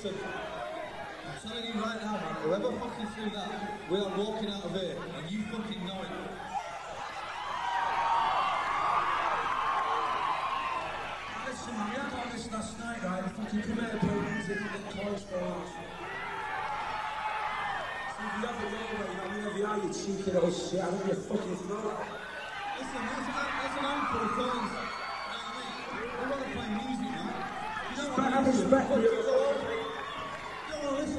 Listen, I'm telling you right now, man, whoever fucking threw that, we are walking out of here, and you fucking know it. Listen, we had all this last night, right? If we can come out and music and get toys for us. See, you have a way where you're wherever you are, you cheeky little shit, I don't give a fucking throat. Listen, that's, that's an anthem for fans. You know what I mean? We want to play music, man. You don't want But to have respect for You your don't want to listen to what,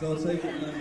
So I'll take it and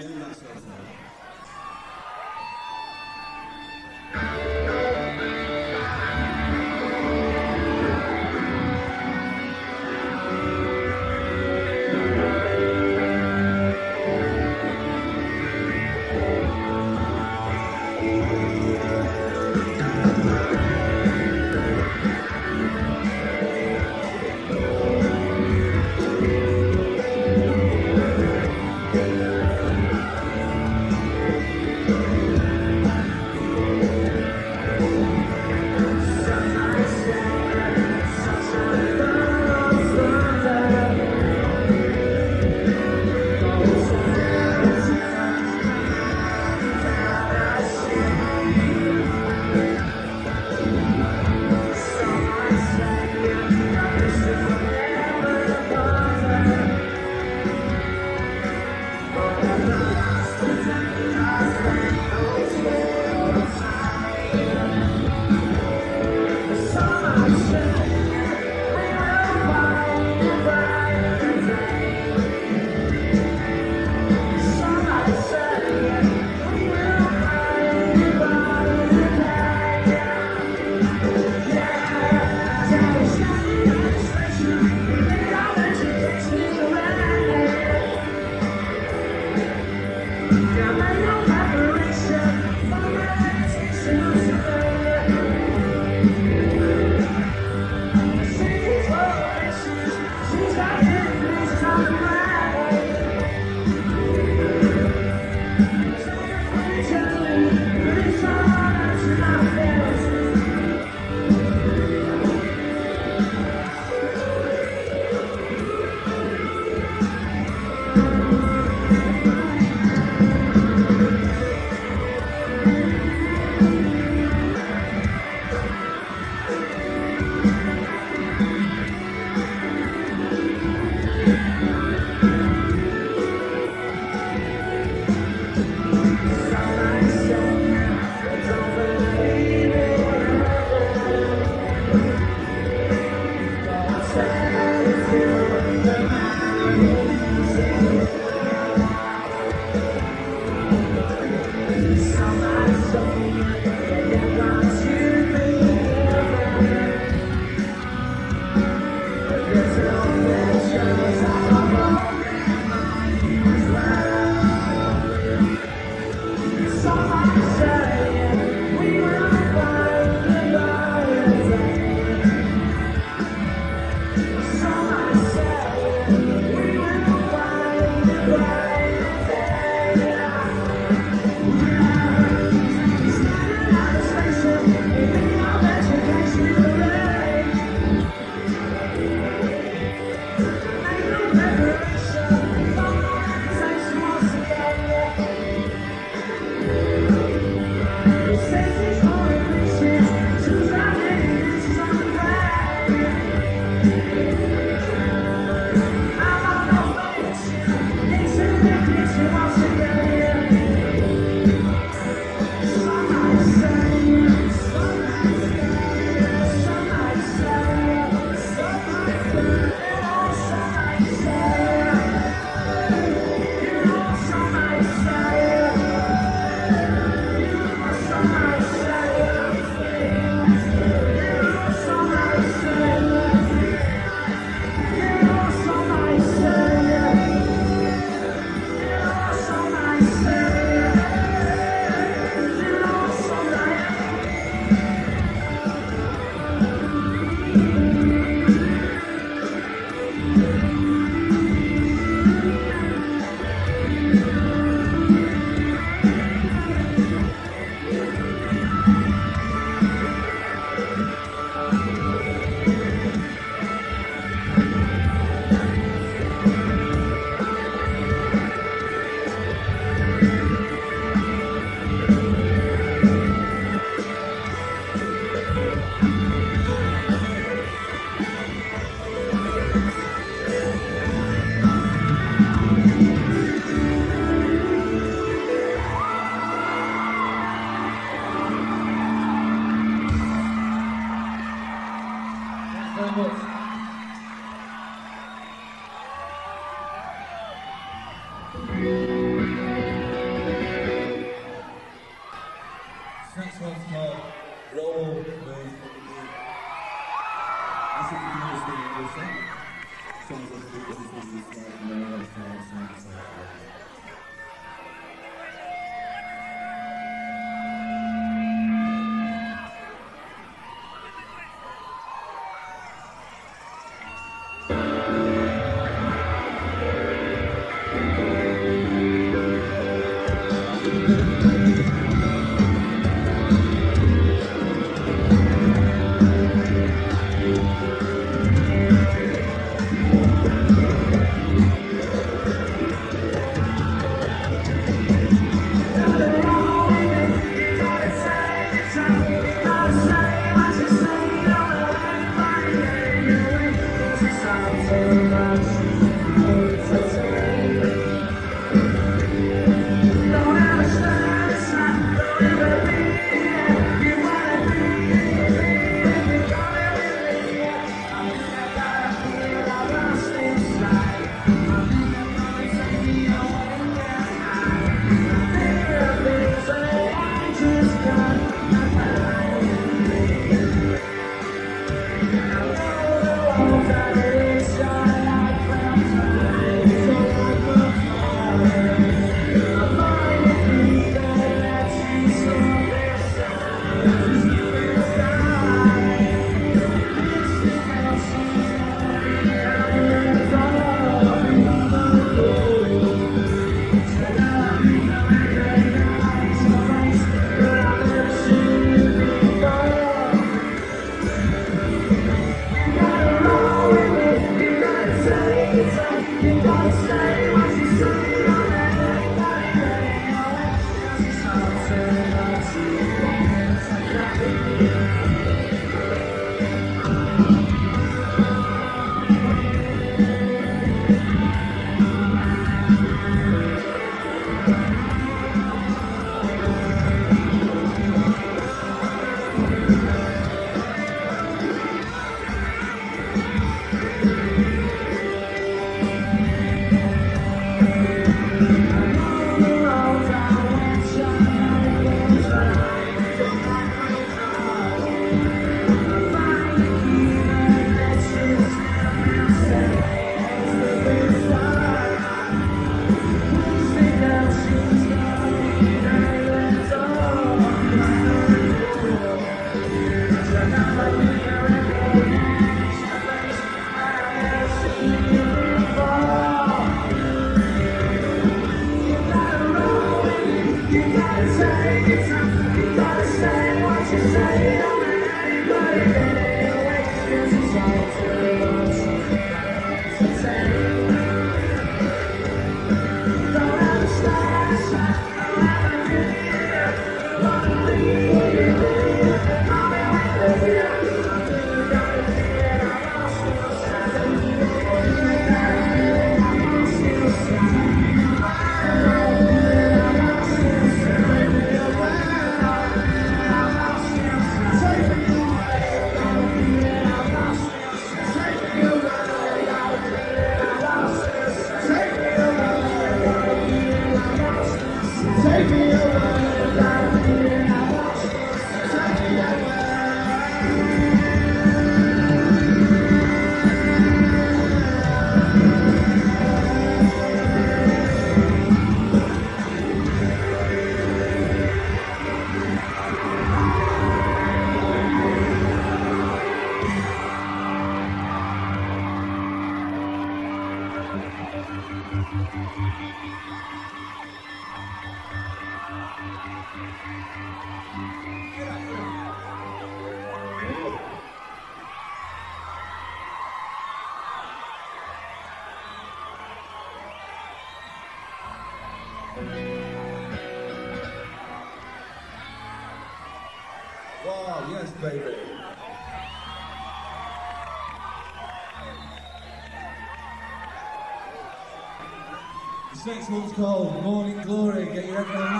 next one's called Morning Glory. Get your head around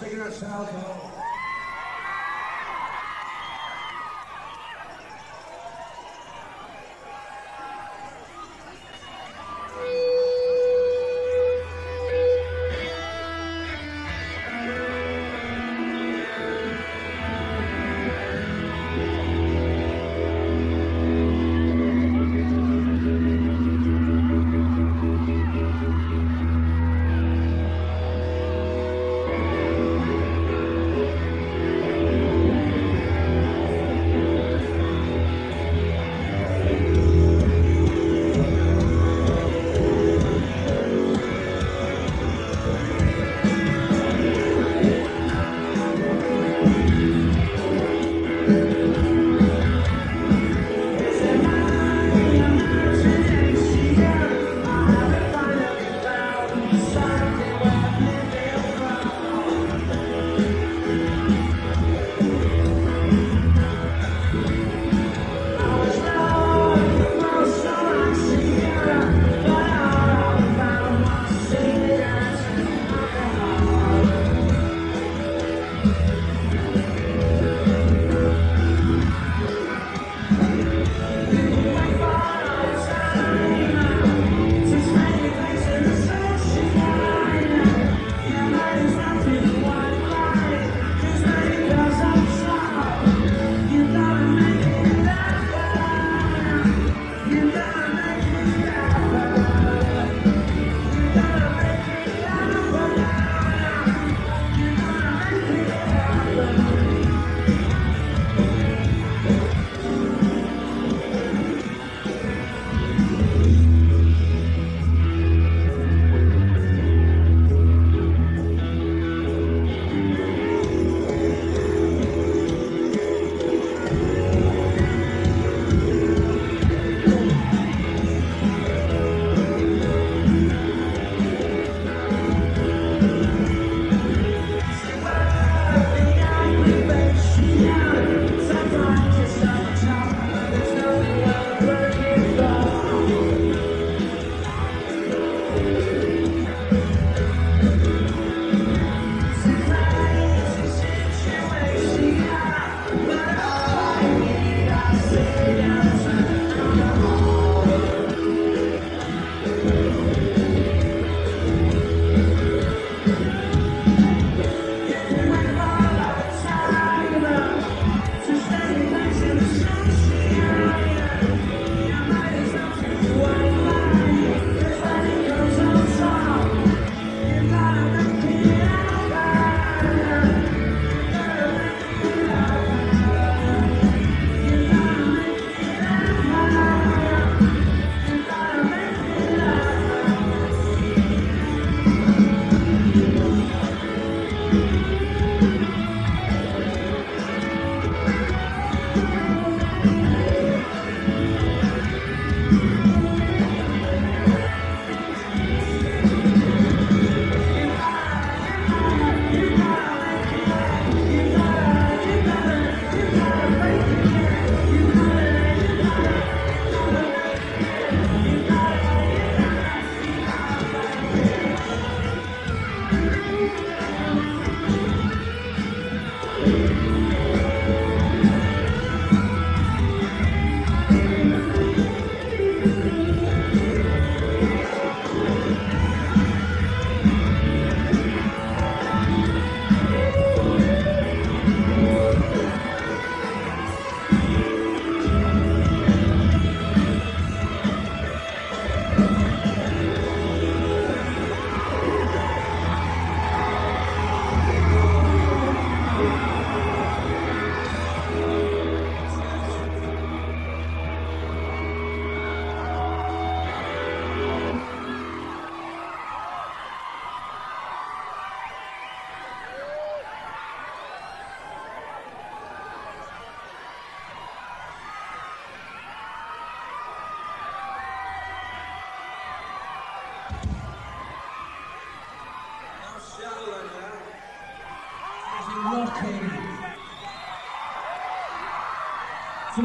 Piss out,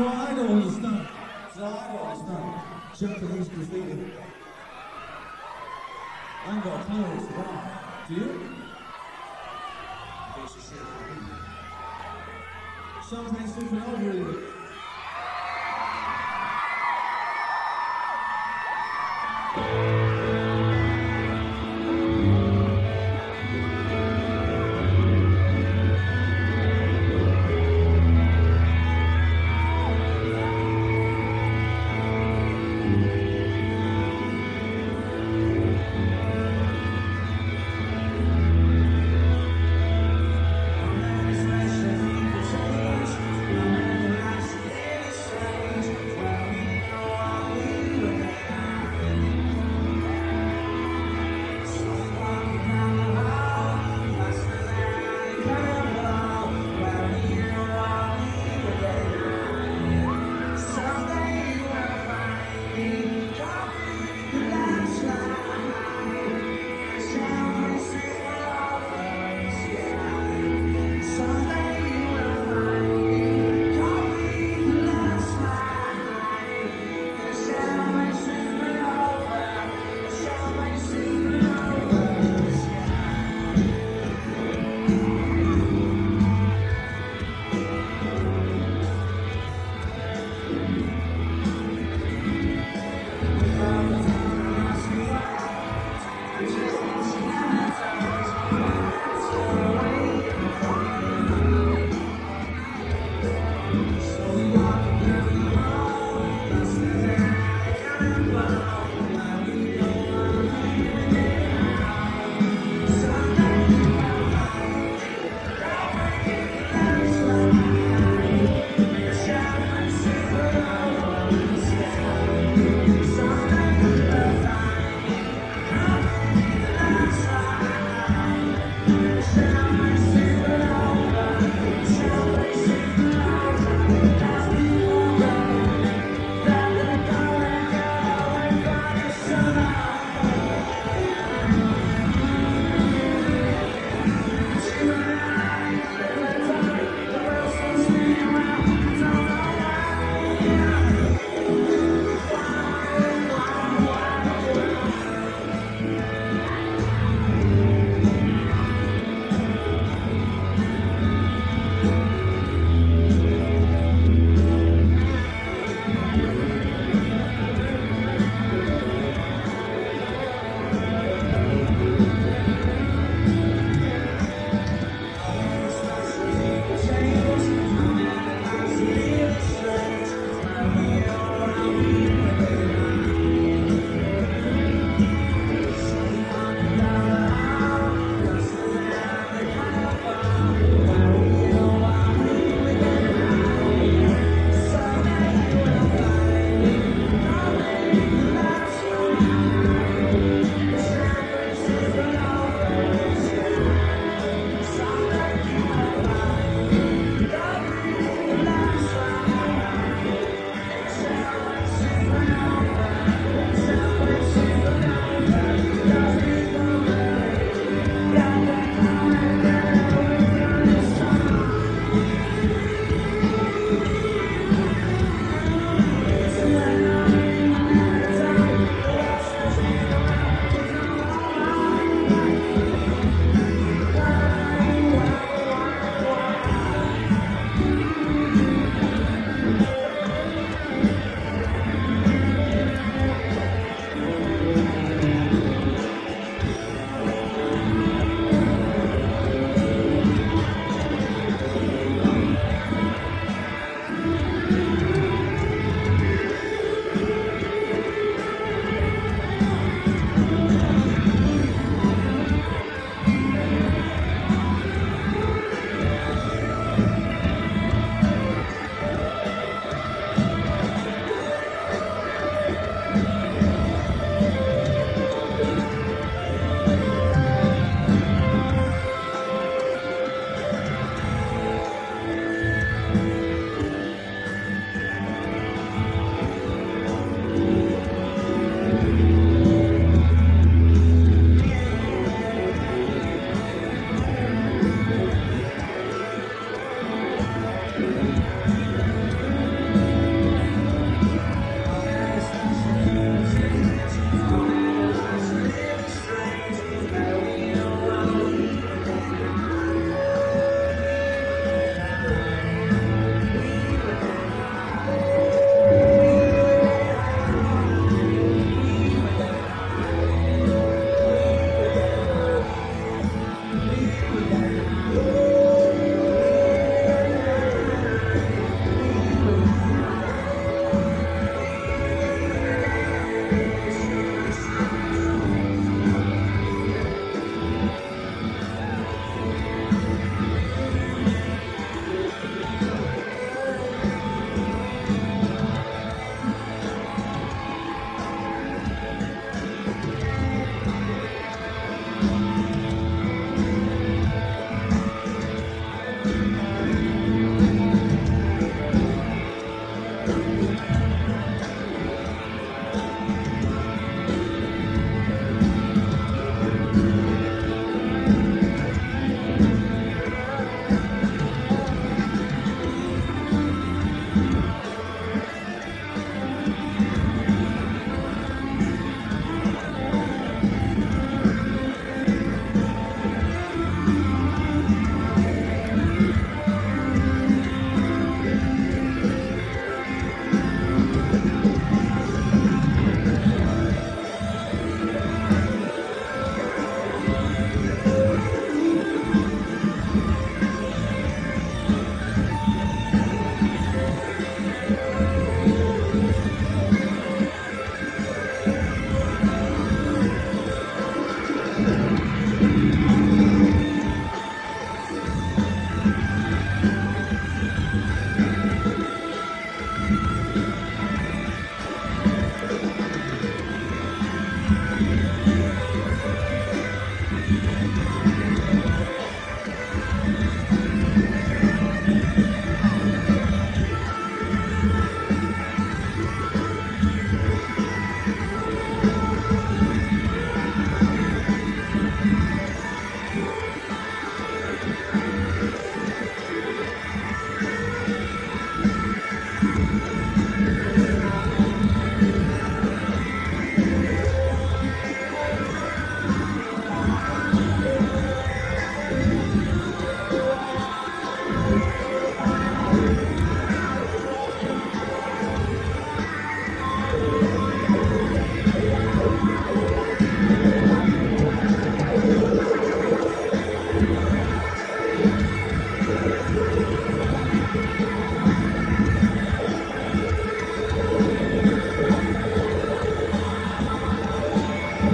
your idol is done. Your idol is done. Japanese disease.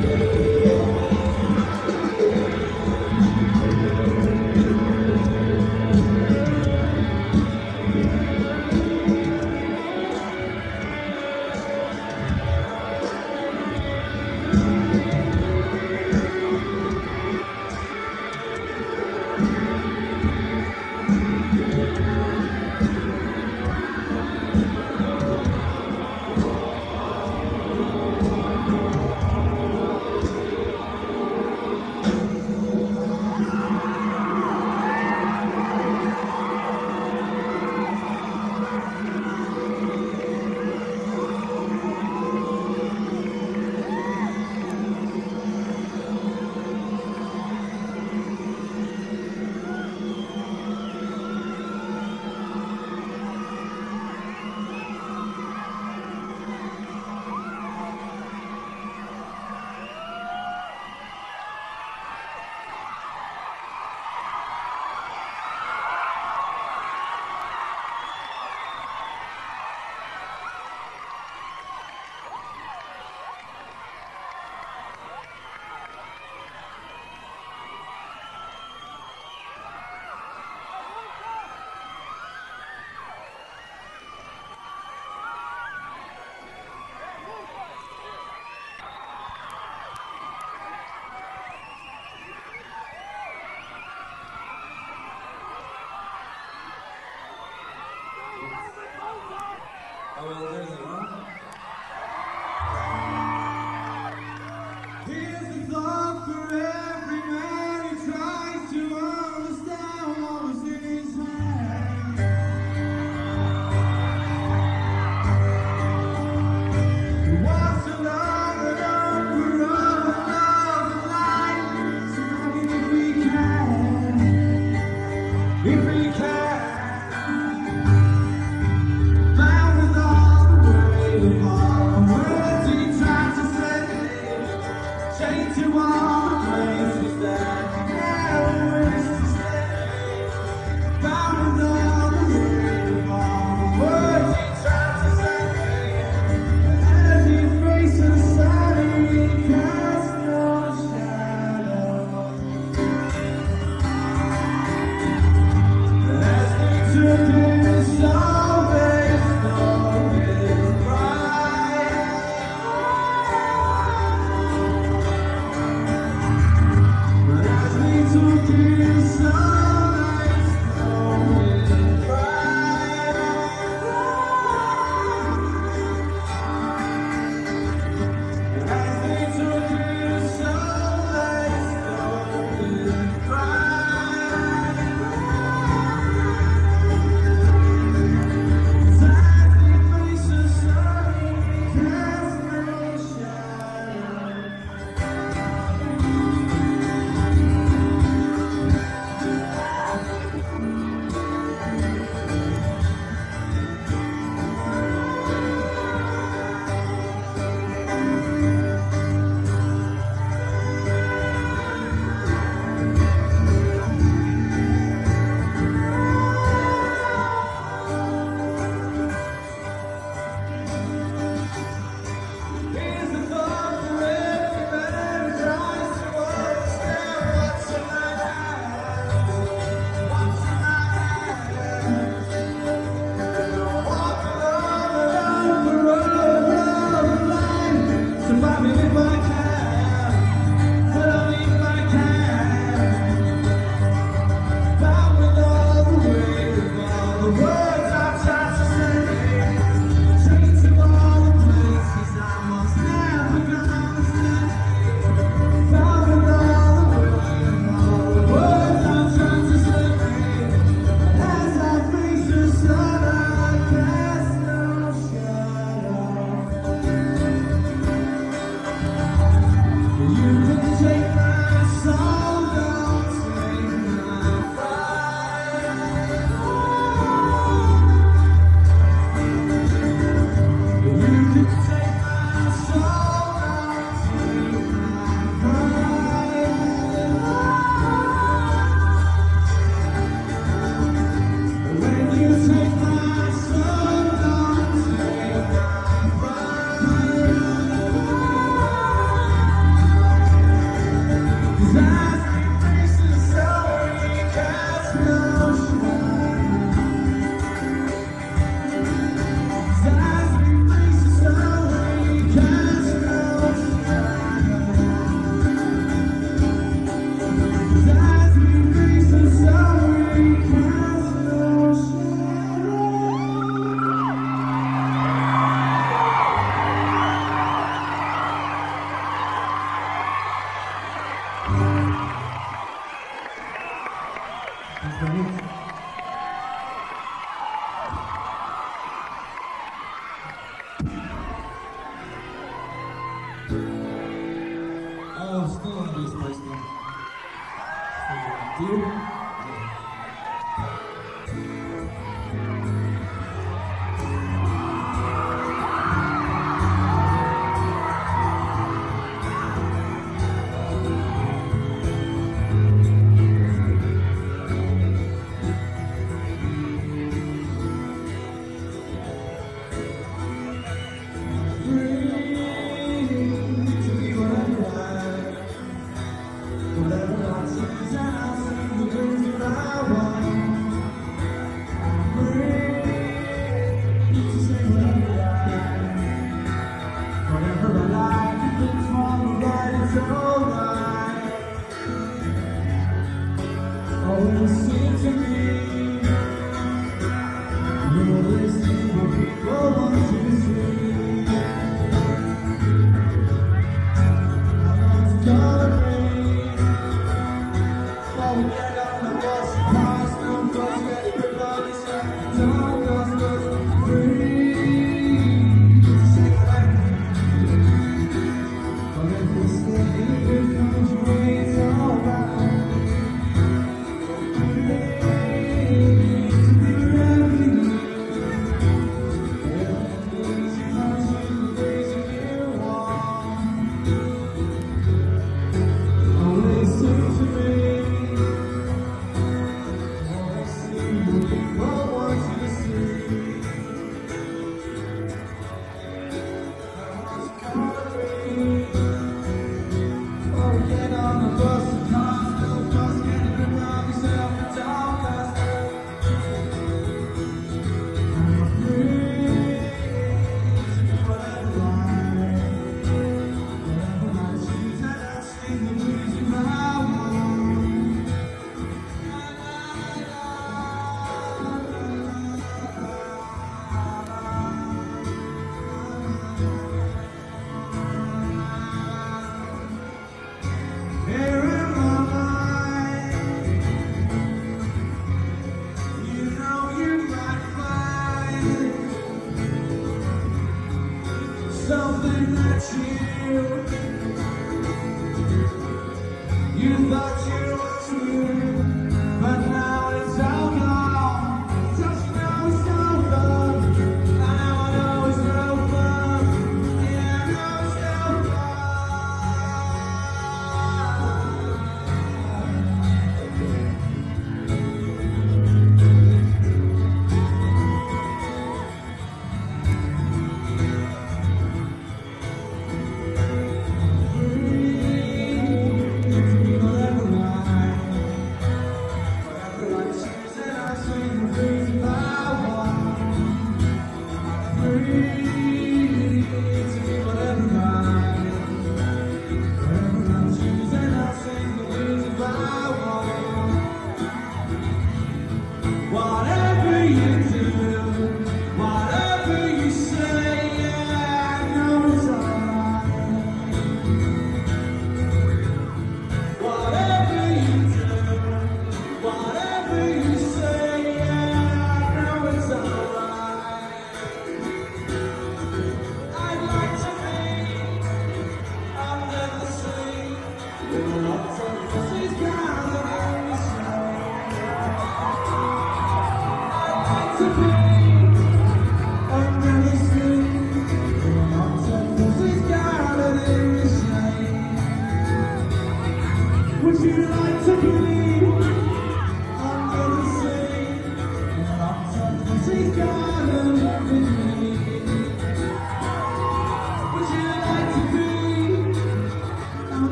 Cigarettes, alcohol.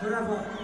Bravo.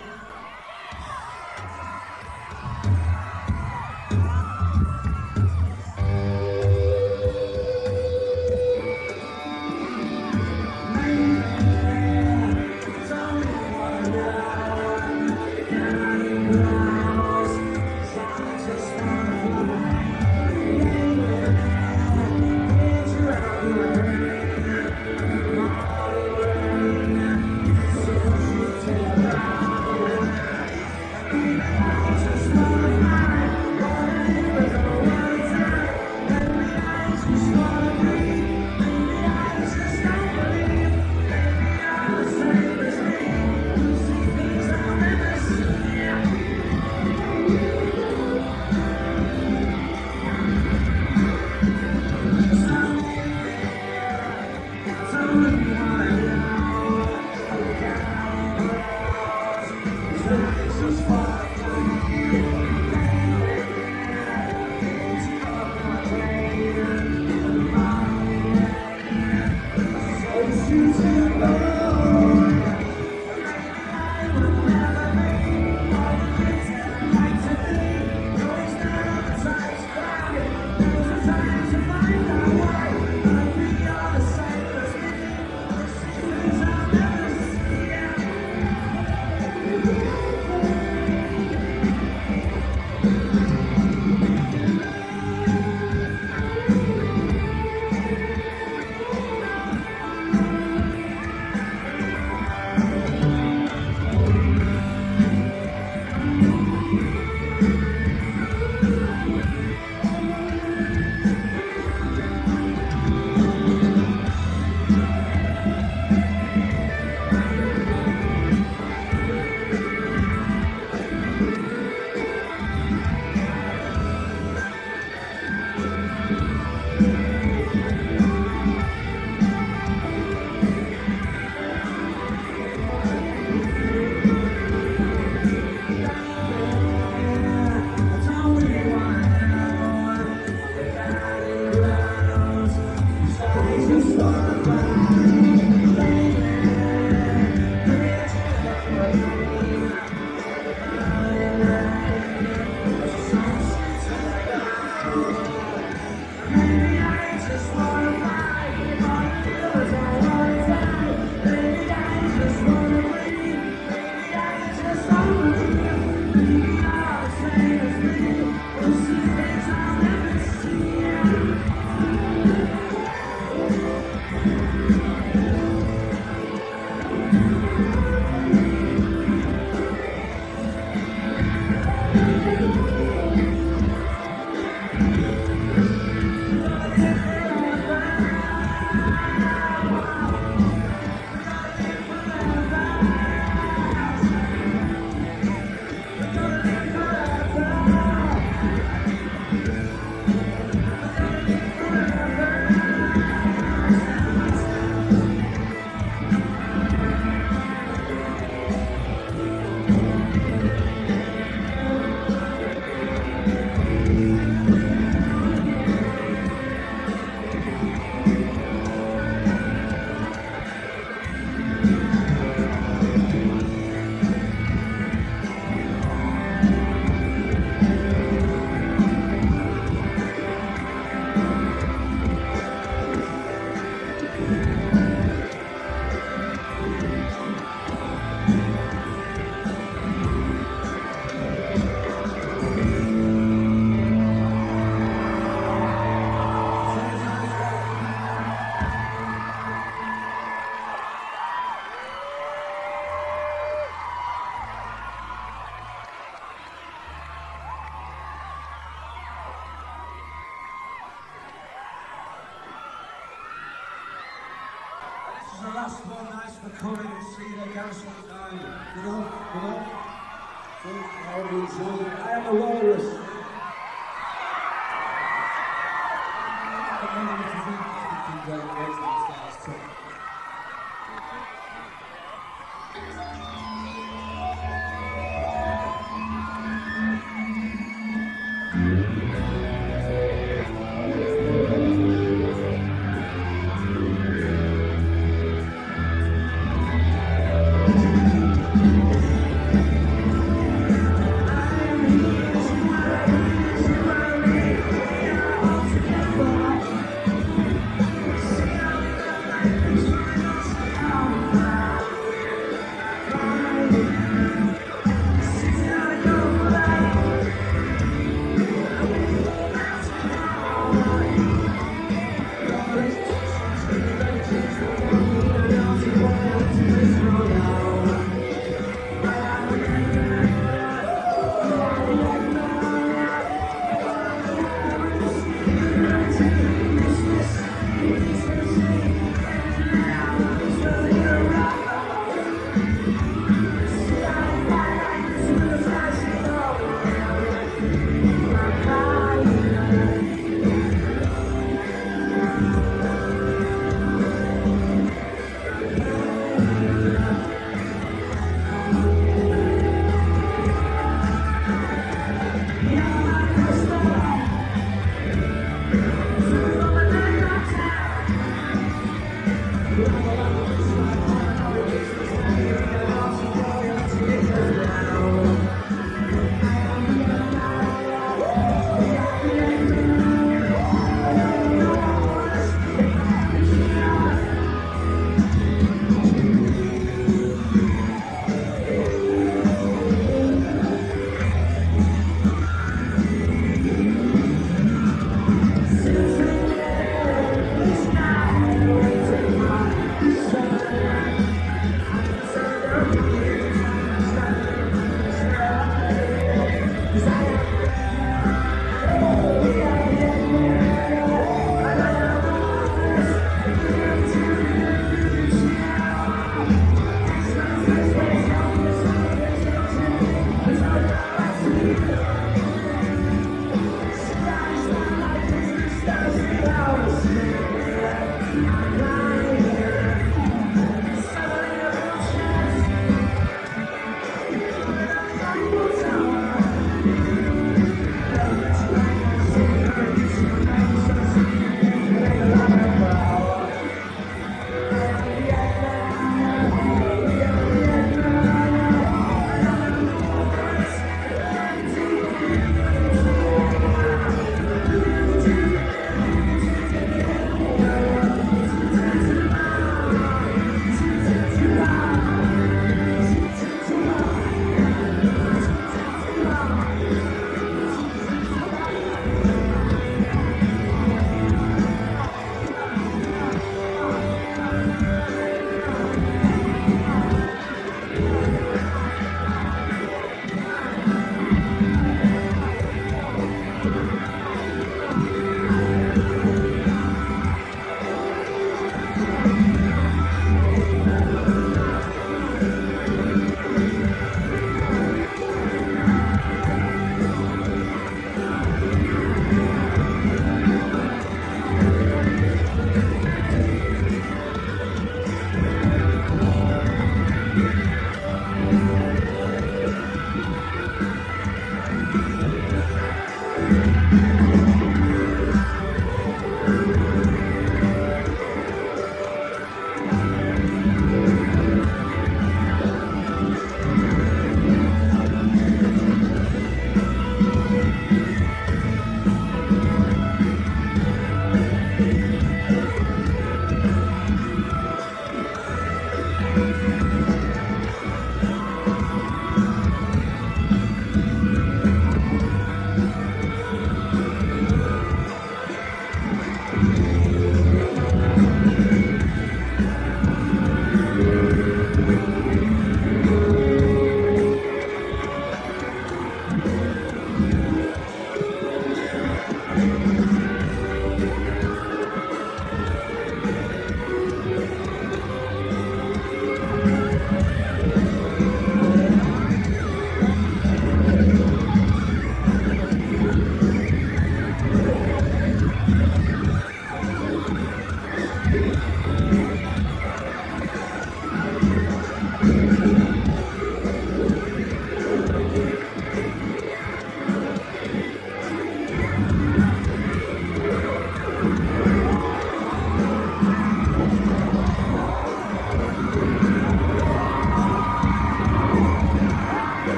I am a walrus.